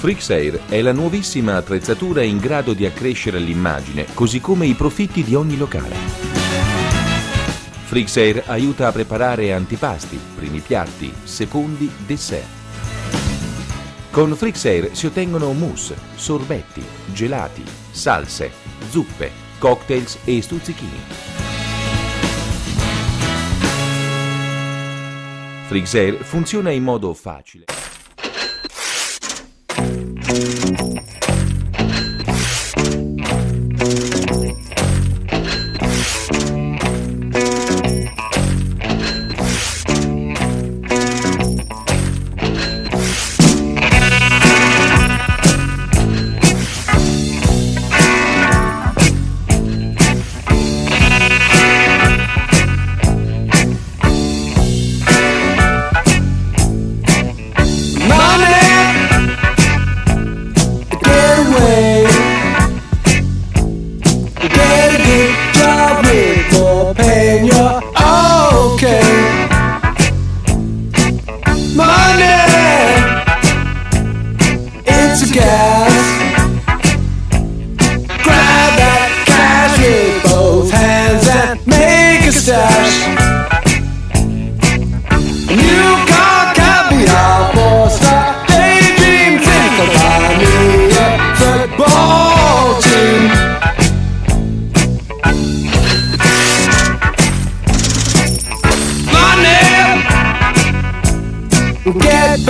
FreakSair è la nuovissima attrezzatura in grado di accrescere l'immagine, così come i profitti di ogni locale. FreakSair aiuta a preparare antipasti, primi piatti, secondi, dessert. Con FreakSair si ottengono mousse, sorbetti, gelati, salse, zuppe, cocktails e stuzzichini. FreakSair funziona in modo facile. Get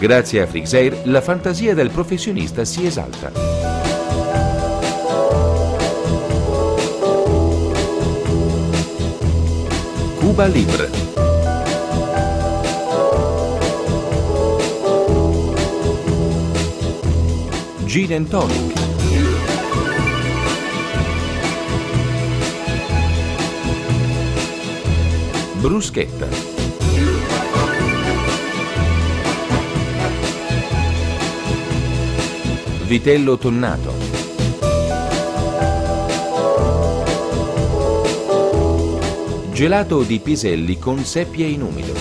Grazie a Frixair la fantasia del professionista si esalta. Cuba Libre. Gin and Tonic. Bruschetta. Vitello tonnato. Gelato di piselli con seppie in umido.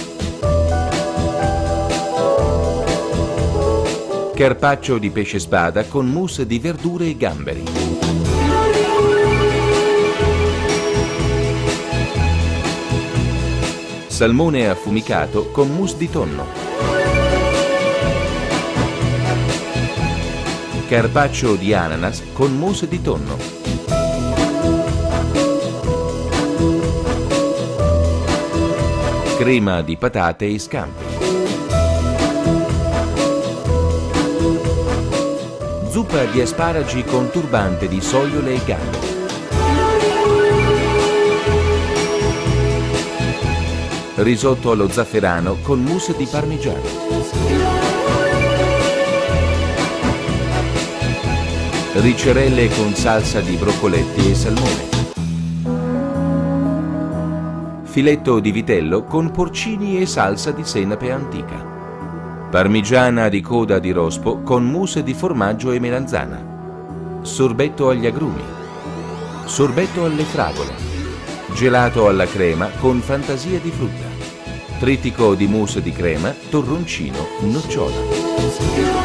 Carpaccio di pesce spada con mousse di verdure e gamberi. Salmone affumicato con mousse di tonno. Carpaccio di ananas con mousse di tonno. Crema di patate e scampi. Zuppa di asparagi con turbante di soiole e gamberi. Risotto allo zafferano con mousse di parmigiano. Ricciarelle con salsa di broccoletti e salmone. Filetto di vitello con porcini e salsa di senape antica. Parmigiana di coda di rospo con mousse di formaggio e melanzana. Sorbetto agli agrumi. Sorbetto alle fragole. Gelato alla crema con fantasia di frutta. Trittico di mousse di crema, torroncino, nocciola.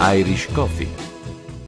Irish Coffee.